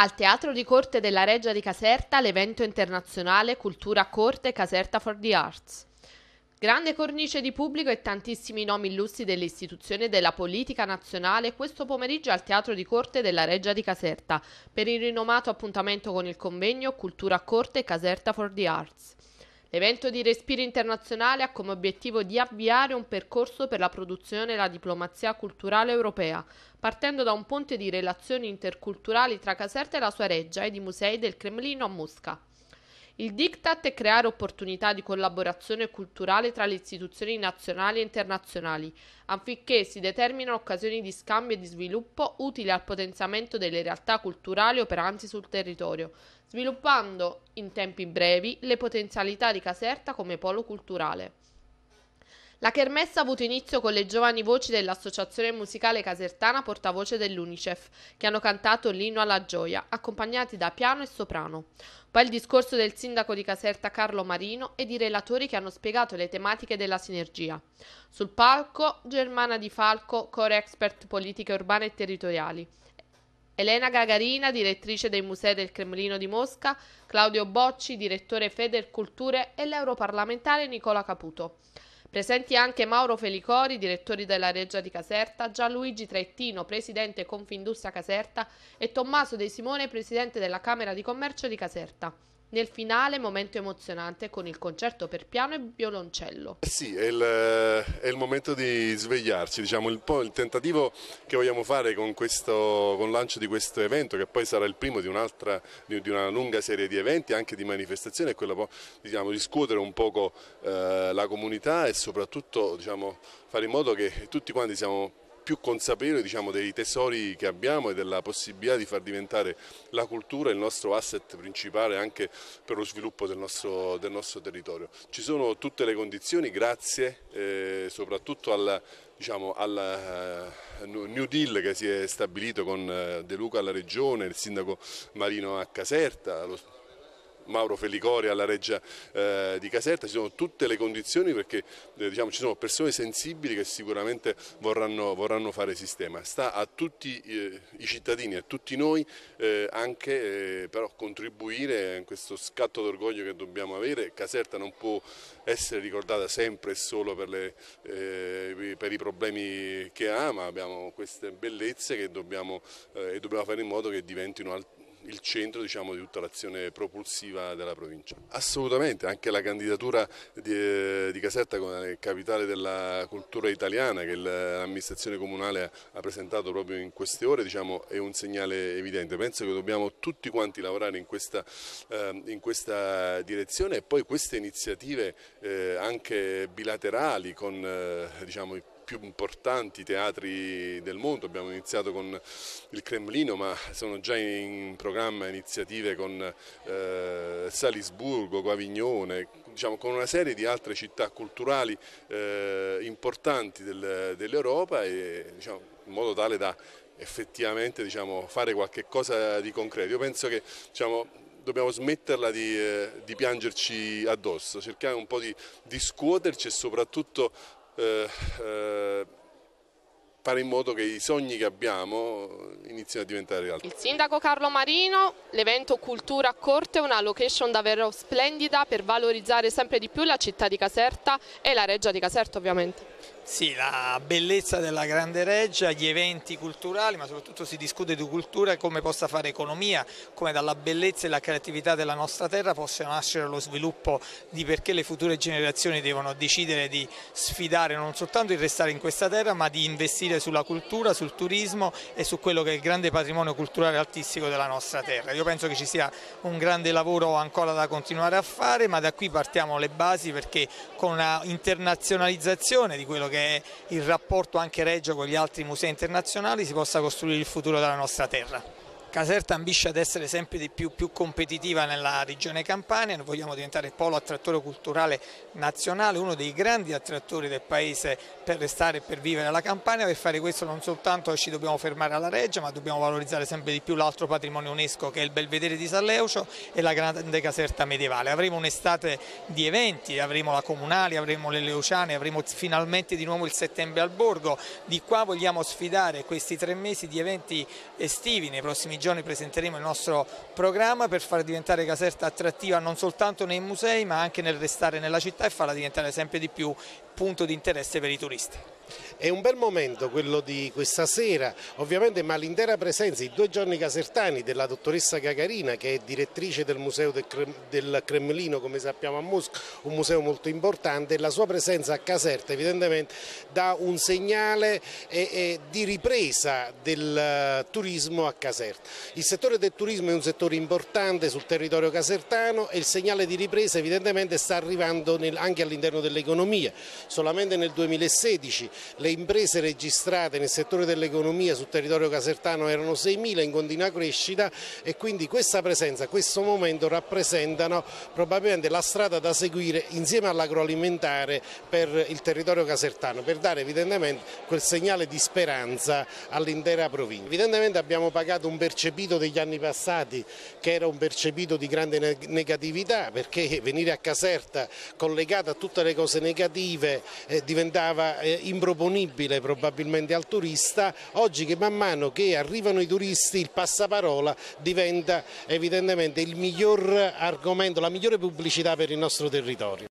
Al Teatro di Corte della Reggia di Caserta l'evento internazionale Cultura Corte Caserta for the Arts. Grande cornice di pubblico e tantissimi nomi illustri delle istituzioni e della politica nazionale questo pomeriggio al Teatro di Corte della Reggia di Caserta per il rinomato appuntamento con il convegno Cultura Corte Caserta for the Arts. L'evento di respiro internazionale ha come obiettivo di avviare un percorso per la produzione della diplomazia culturale europea, partendo da un ponte di relazioni interculturali tra Caserta e la sua reggia ed i musei del Cremlino a Mosca. Il diktat è creare opportunità di collaborazione culturale tra le istituzioni nazionali e internazionali, affinché si determinino occasioni di scambio e di sviluppo utili al potenziamento delle realtà culturali operanti sul territorio, sviluppando in tempi brevi le potenzialità di Caserta come polo culturale. La kermesse ha avuto inizio con le giovani voci dell'Associazione Musicale Casertana Portavoce dell'Unicef, che hanno cantato l'inno alla gioia, accompagnati da piano e soprano. Poi il discorso del sindaco di Caserta Carlo Marino e di relatori che hanno spiegato le tematiche della sinergia. Sul palco Germana Di Falco, core expert politiche urbane e territoriali. Elena Gagarina, direttrice dei Musei del Cremlino di Mosca, Claudio Bocci, direttore Federculture e l'europarlamentare Nicola Caputo. Presenti anche Mauro Felicori, direttore della Reggia di Caserta, Gianluigi Trettino, presidente Confindustria Caserta e Tommaso De Simone, presidente della Camera di Commercio di Caserta. Nel finale, momento emozionante con il concerto per piano e violoncello. Eh sì, è il, è il momento di svegliarci, diciamo, il, il, tentativo che vogliamo fare con, questo, con il lancio di questo evento, che poi sarà il primo di, di, di una lunga serie di eventi, anche di manifestazioni, è quello diciamo, di scuotere un poco eh, la comunità e soprattutto diciamo, fare in modo che tutti quanti siamo più consapevoli diciamo, dei tesori che abbiamo e della possibilità di far diventare la cultura il nostro asset principale anche per lo sviluppo del nostro, del nostro territorio. Ci sono tutte le condizioni grazie eh, soprattutto alla, diciamo, al uh, New Deal che si è stabilito con uh, De Luca alla Regione, il sindaco Marino a Caserta, Mauro Felicori alla Reggia eh, di Caserta, ci sono tutte le condizioni perché eh, diciamo, ci sono persone sensibili che sicuramente vorranno, vorranno fare sistema. Sta a tutti eh, i cittadini, a tutti noi eh, anche eh, però contribuire in questo scatto d'orgoglio che dobbiamo avere. Caserta non può essere ricordata sempre e solo per, le, eh, per i problemi che ha, ma abbiamo queste bellezze che dobbiamo, e dobbiamo fare in modo che diventino altri il centro diciamo, di tutta l'azione propulsiva della provincia. Assolutamente, anche la candidatura di, eh, di Caserta come capitale della cultura italiana che l'amministrazione comunale ha presentato proprio in queste ore diciamo, è un segnale evidente. Penso che dobbiamo tutti quanti lavorare in questa, eh, in questa direzione e poi queste iniziative eh, anche bilaterali con eh, diciamo, più importanti teatri del mondo, abbiamo iniziato con il Cremlino ma sono già in programma iniziative con eh, Salisburgo, Guavignone, diciamo, con una serie di altre città culturali eh, importanti del, dell'Europa diciamo, in modo tale da effettivamente diciamo, fare qualche cosa di concreto. Io penso che diciamo, dobbiamo smetterla di, eh, di, piangerci addosso, cercare un po' di, di scuoterci e soprattutto eh, eh, fare in modo che i sogni che abbiamo inizino a diventare realtà. Il sindaco Carlo Marino, l'evento Cultura a Corte è una location davvero splendida per valorizzare sempre di più la città di Caserta e la reggia di Caserta ovviamente. Sì, la bellezza della Grande Reggia, gli eventi culturali, ma soprattutto si discute di cultura e come possa fare economia, come dalla bellezza e la creatività della nostra terra possa nascere lo sviluppo di perché le future generazioni devono decidere di sfidare non soltanto il restare in questa terra, ma di investire sulla cultura, sul turismo e su quello che è il grande patrimonio culturale artistico della nostra terra. Io penso che ci sia un grande lavoro ancora da continuare a fare, ma da qui partiamo le basi perché con una internazionalizzazione di quello che è il rapporto anche regio con gli altri musei internazionali si possa costruire il futuro della nostra terra. Caserta ambisce ad essere sempre di più, più, competitiva nella regione Campania, noi vogliamo diventare polo attrattore culturale nazionale, uno dei grandi attrattori del paese per restare e per vivere alla Campania, per fare questo non soltanto ci dobbiamo fermare alla Reggia ma dobbiamo valorizzare sempre di più l'altro patrimonio UNESCO che è il Belvedere di San Leucio e la grande Caserta medievale. Avremo un'estate di eventi, avremo la Comunale, avremo le Leuciane, avremo finalmente di nuovo il settembre al Borgo, di qua vogliamo sfidare questi tre mesi di eventi estivi nei prossimi giorni presenteremo il nostro programma per far diventare Caserta attrattiva non soltanto nei musei ma anche nel restare nella città e farla diventare sempre di più punto di interesse per i turisti. È un bel momento quello di questa sera, ovviamente, ma l'intera presenza, i due giorni casertani della dottoressa Gagarina, che è direttrice del Museo del Cremlino, come sappiamo a Mosca, un museo molto importante, e la sua presenza a Caserta evidentemente dà un segnale di ripresa del turismo a Caserta. Il settore del turismo è un settore importante sul territorio casertano e il segnale di ripresa evidentemente sta arrivando anche all'interno dell'economia. Solamente nel 2016 le imprese registrate nel settore dell'economia sul territorio casertano erano 6.000 in continua crescita e quindi questa presenza, questo momento rappresentano probabilmente la strada da seguire insieme all'agroalimentare per il territorio casertano per dare evidentemente quel segnale di speranza all'intera provincia. Evidentemente abbiamo pagato un percepito degli anni passati che era un percepito di grande negatività perché venire a Caserta collegato a tutte le cose negative eh, diventava eh, improponibile probabilmente al turista, oggi che man mano che arrivano i turisti il passaparola diventa evidentemente il miglior argomento, la migliore pubblicità per il nostro territorio.